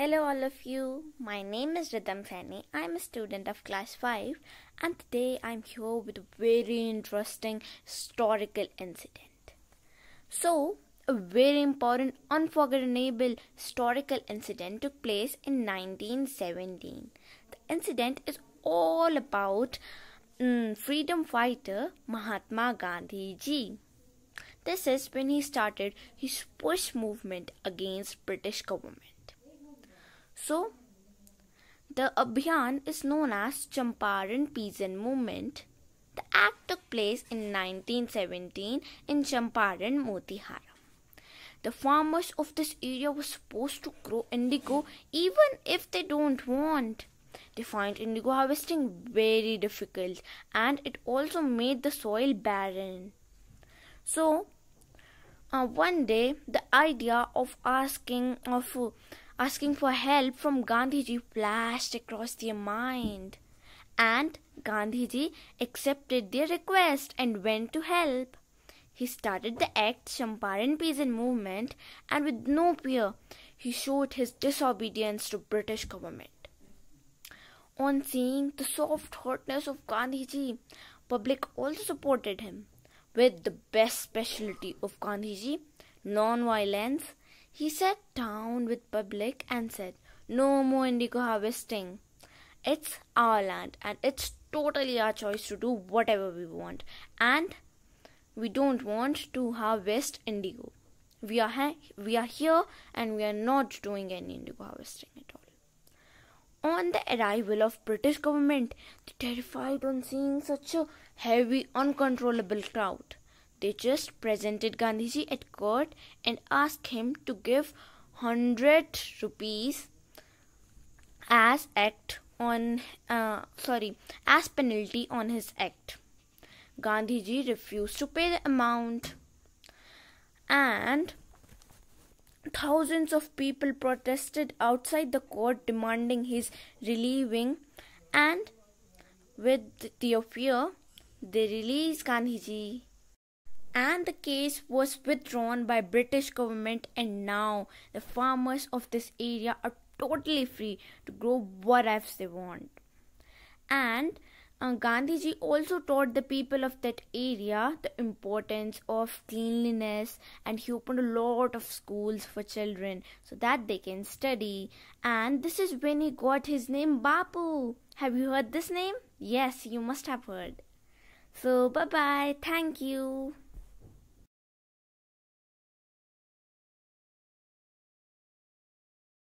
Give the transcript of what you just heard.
Hello, all of you. My name is Rhythm Sani. I'm a student of class 5, and today I'm here with a very interesting historical incident. So, a very important, unforgettable historical incident took place in 1917. The incident is all about um, freedom fighter Mahatma Gandhi ji. This is when he started his push movement against British government. So, the Abhiyan is known as Champaran Peasant Movement. The act took place in 1917 in Champaran, Motihara. The farmers of this area were supposed to grow indigo even if they don't want. They find indigo harvesting very difficult and it also made the soil barren. So, uh, one day the idea of asking of asking for help from Gandhiji flashed across their mind. And Gandhiji accepted their request and went to help. He started the Act Champaran Peasant Movement and with no fear he showed his disobedience to British government. On seeing the soft heartedness of Gandhiji, public also supported him with the best specialty of Gandhiji, non-violence he sat down with public and said, No more indigo harvesting. It's our land and it's totally our choice to do whatever we want. And we don't want to harvest indigo. We are, ha- we are here and we are not doing any indigo harvesting at all. On the arrival of British government, they terrified on seeing such a heavy, uncontrollable crowd. They just presented Gandhiji at court and asked him to give 100 rupees as act on uh, sorry as penalty on his act. Gandhiji refused to pay the amount. And thousands of people protested outside the court demanding his relieving. And with their fear they released Gandhiji and the case was withdrawn by british government and now the farmers of this area are totally free to grow whatever they want and uh, Gandhiji also taught the people of that area the importance of cleanliness and he opened a lot of schools for children so that they can study and this is when he got his name Bapu. Have you heard this name? Yes, you must have heard. So bye bye. Thank you.